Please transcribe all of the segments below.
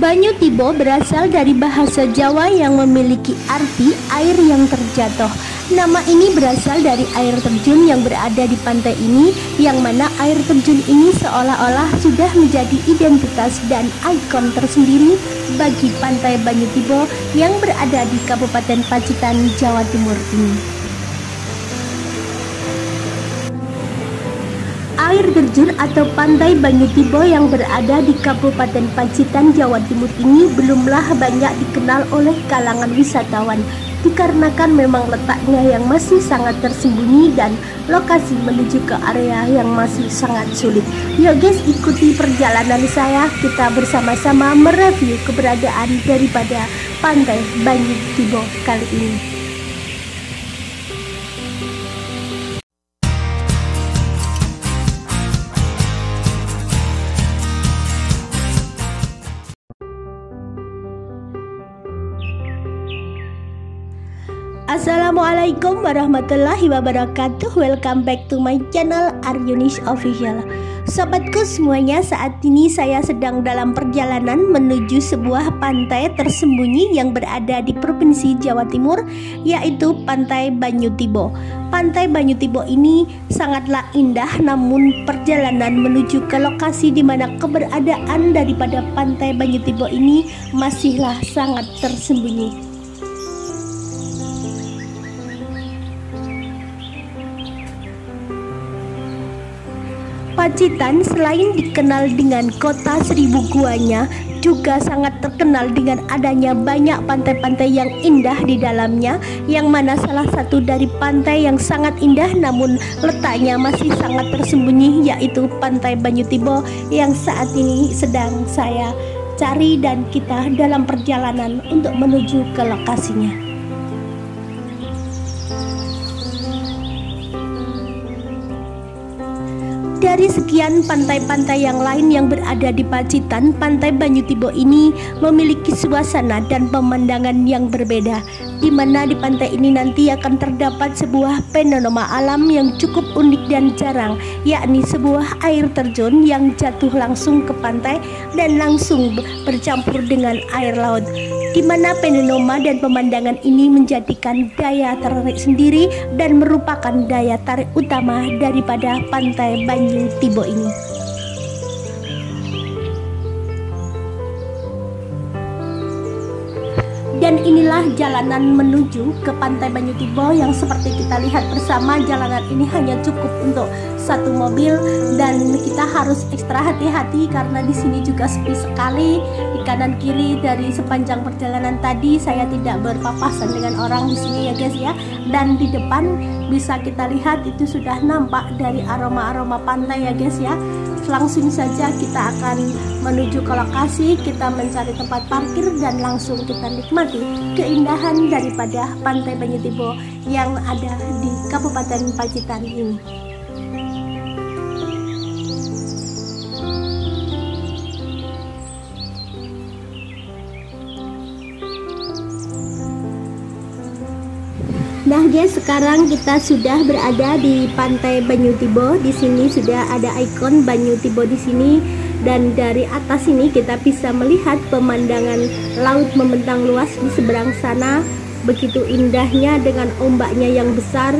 Banyu Tibo berasal dari bahasa Jawa yang memiliki arti air yang terjatuh. Nama ini berasal dari air terjun yang berada di pantai ini, yang mana air terjun ini seolah-olah sudah menjadi identitas dan ikon tersendiri bagi pantai Banyu Tibo yang berada di Kabupaten Pacitan, Jawa Timur ini. Air terjun atau pantai Banyu Tibo yang berada di Kabupaten Pacitan, Jawa Timur ini belumlah banyak dikenal oleh kalangan wisatawan dikarenakan memang letaknya yang masih sangat tersembunyi dan lokasi menuju ke area yang masih sangat sulit. Yuk guys, ikuti perjalanan saya. Kita bersama-sama mereview keberadaan daripada pantai Banyu Tibo kali ini. Assalamualaikum warahmatullahi wabarakatuh. Welcome back to my channel Aryunish Official. Sobatku semuanya saat ini saya sedang dalam perjalanan menuju sebuah pantai tersembunyi yang berada di Provinsi Jawa Timur yaitu Pantai Banyu Tibo Pantai Banyu Tibo ini sangatlah indah namun perjalanan menuju ke lokasi di mana keberadaan daripada Pantai Banyu Tibo ini masihlah sangat tersembunyi Pacitan selain dikenal dengan kota seribu guanya juga sangat terkenal dengan adanya banyak pantai-pantai yang indah di dalamnya yang mana salah satu dari pantai yang sangat indah namun letaknya masih sangat tersembunyi yaitu Pantai Banyu Tibo yang saat ini sedang saya cari dan kita dalam perjalanan untuk menuju ke lokasinya. Dari sekian pantai-pantai yang lain yang berada di Pacitan, Pantai Banyu Tibo ini memiliki suasana dan pemandangan yang berbeda di mana di pantai ini nanti akan terdapat sebuah fenomena alam yang cukup unik dan jarang, yakni sebuah air terjun yang jatuh langsung ke pantai dan langsung bercampur dengan air laut. Di mana fenomena dan pemandangan ini menjadikan daya tarik sendiri dan merupakan daya tarik utama daripada pantai Banyu Tibo ini. Inilah jalanan menuju ke Pantai Banyu Tibo yang seperti kita lihat bersama jalanan ini hanya cukup untuk satu mobil dan kita harus ekstra hati-hati karena di sini juga sepi sekali. Di kanan kiri dari sepanjang perjalanan tadi saya tidak berpapasan dengan orang di sini ya guys ya. Dan di depan bisa kita lihat itu sudah nampak dari aroma-aroma pantai ya guys ya. Langsung saja kita akan menuju ke lokasi kita mencari tempat parkir dan langsung kita nikmati keindahan daripada pantai Banyutibo yang ada di Kabupaten Pacitan ini Nah guys, sekarang kita sudah berada di Pantai Banyu Tibo. Di sini sudah ada ikon Banyu Tibo di sini dan dari atas ini kita bisa melihat pemandangan laut membentang luas di seberang sana. Begitu indahnya dengan ombaknya yang besar.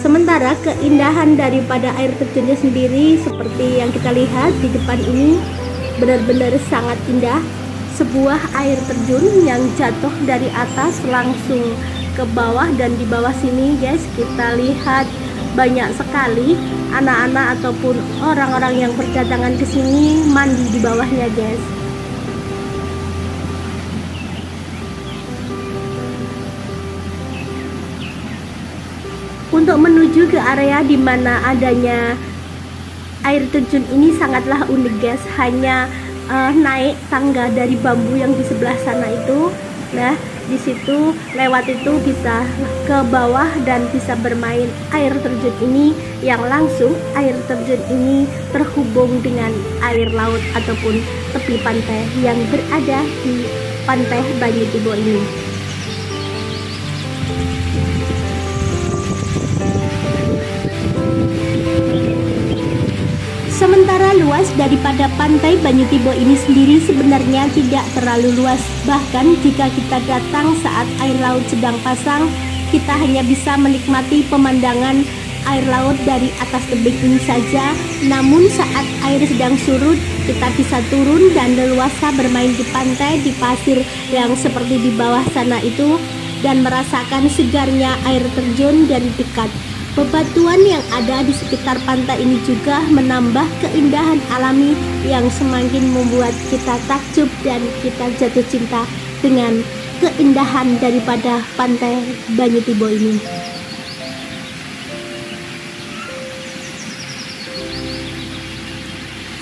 Sementara keindahan daripada air terjunnya sendiri seperti yang kita lihat di depan ini benar-benar sangat indah. Sebuah air terjun yang jatuh dari atas langsung ke bawah dan di bawah sini guys kita lihat banyak sekali anak-anak ataupun orang-orang yang berdatangan ke sini mandi di bawahnya guys. Untuk menuju ke area di mana adanya air terjun ini sangatlah unik guys. Hanya uh, naik tangga dari bambu yang di sebelah sana itu nah di situ lewat itu bisa ke bawah dan bisa bermain air terjun ini yang langsung air terjun ini terhubung dengan air laut ataupun tepi pantai yang berada di pantai Banyu Tibo ini. Luas daripada pantai Banyutibo ini sendiri sebenarnya tidak terlalu luas. Bahkan jika kita datang saat air laut sedang pasang, kita hanya bisa menikmati pemandangan air laut dari atas tebing ini saja. Namun saat air sedang surut, kita bisa turun dan leluasa bermain di pantai di pasir yang seperti di bawah sana itu dan merasakan segarnya air terjun dan dekat. Bebatuan yang ada di sekitar pantai ini juga menambah keindahan alami yang semakin membuat kita takjub dan kita jatuh cinta dengan keindahan daripada pantai Banyutibo ini.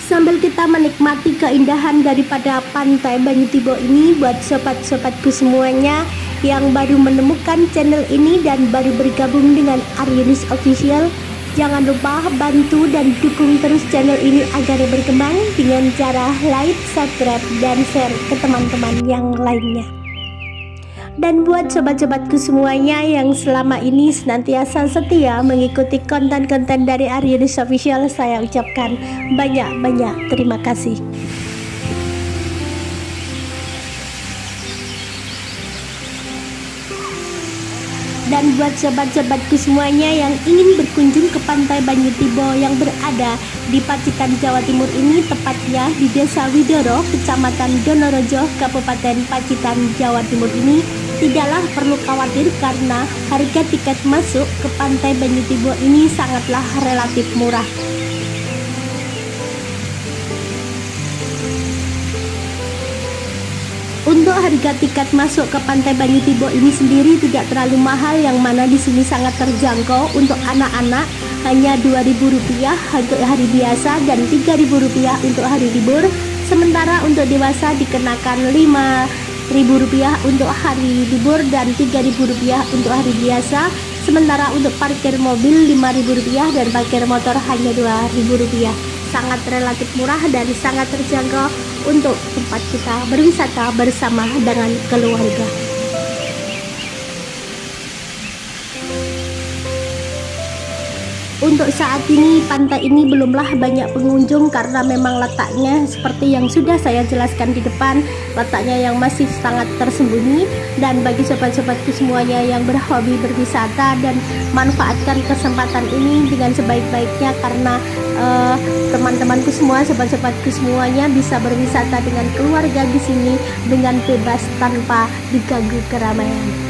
Sambil kita menikmati keindahan daripada pantai Banyutibo ini buat sobat-sobatku semuanya yang baru menemukan channel ini dan baru bergabung dengan Arianis Official Jangan lupa bantu dan dukung terus channel ini agar berkembang dengan cara like, subscribe, dan share ke teman-teman yang lainnya. Dan buat sobat-sobatku semuanya yang selama ini senantiasa setia mengikuti konten-konten dari Arianis Official, saya ucapkan banyak-banyak terima kasih. Dan buat sobat-sobatku semuanya yang ingin berkunjung ke pantai Banyutibo yang berada di Pacitan Jawa Timur ini tepatnya di Desa Widoro, Kecamatan Donorojo, Kabupaten Pacitan Jawa Timur ini tidaklah perlu khawatir karena harga tiket masuk ke pantai Banyutibo ini sangatlah relatif murah Untuk harga tiket masuk ke Pantai Banyu Tibo ini sendiri tidak terlalu mahal yang mana di sini sangat terjangkau. Untuk anak-anak hanya Rp2.000 untuk hari biasa dan Rp3.000 untuk hari libur. Sementara untuk dewasa dikenakan Rp5.000 untuk hari libur dan Rp3.000 untuk hari biasa. Sementara untuk parkir mobil Rp5.000 dan parkir motor hanya Rp2.000 sangat relatif murah dan sangat terjangkau untuk tempat kita berwisata bersama dengan keluarga. Untuk saat ini pantai ini belumlah banyak pengunjung karena memang letaknya seperti yang sudah saya jelaskan di depan letaknya yang masih sangat tersembunyi dan bagi sobat-sobatku semuanya yang berhobi berwisata dan manfaatkan kesempatan ini dengan sebaik-baiknya karena uh, teman-temanku semua sobat-sobatku semuanya bisa berwisata dengan keluarga di sini dengan bebas tanpa diganggu keramaian.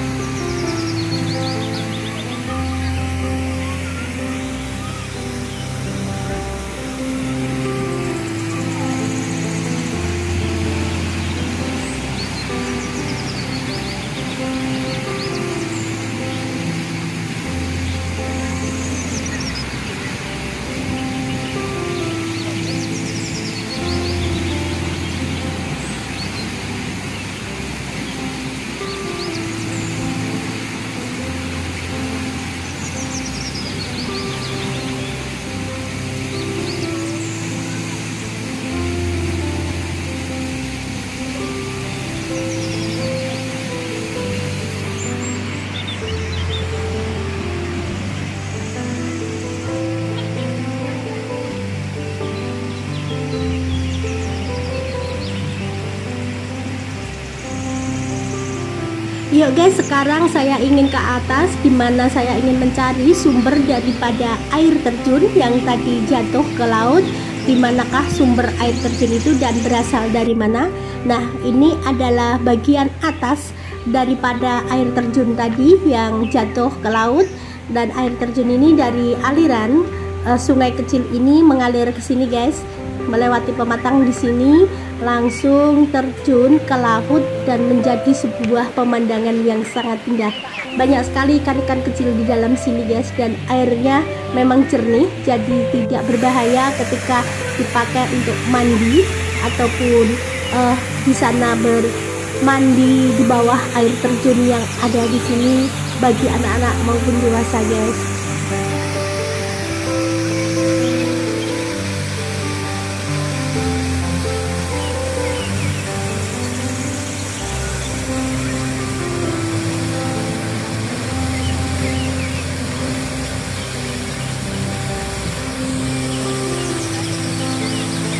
Yuk guys, sekarang saya ingin ke atas di mana saya ingin mencari sumber daripada air terjun yang tadi jatuh ke laut. Di manakah sumber air terjun itu dan berasal dari mana? Nah, ini adalah bagian atas daripada air terjun tadi yang jatuh ke laut dan air terjun ini dari aliran uh, sungai kecil ini mengalir ke sini guys melewati pematang di sini langsung terjun ke laut dan menjadi sebuah pemandangan yang sangat indah. Banyak sekali ikan-ikan kecil di dalam sini guys dan airnya memang jernih jadi tidak berbahaya ketika dipakai untuk mandi ataupun uh, di sana bermandi di bawah air terjun yang ada di sini bagi anak-anak maupun dewasa guys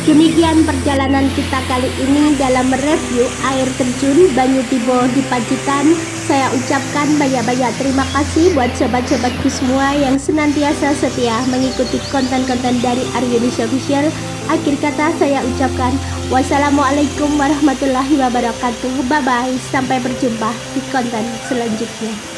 Demikian perjalanan kita kali ini dalam mereview air terjun Banyu Tibo di Pacitan. Saya ucapkan banyak-banyak terima kasih buat sobat-sobatku semua yang senantiasa setia mengikuti konten-konten dari Indonesia Official. Akhir kata saya ucapkan wassalamualaikum warahmatullahi wabarakatuh. Bye-bye. Sampai berjumpa di konten selanjutnya.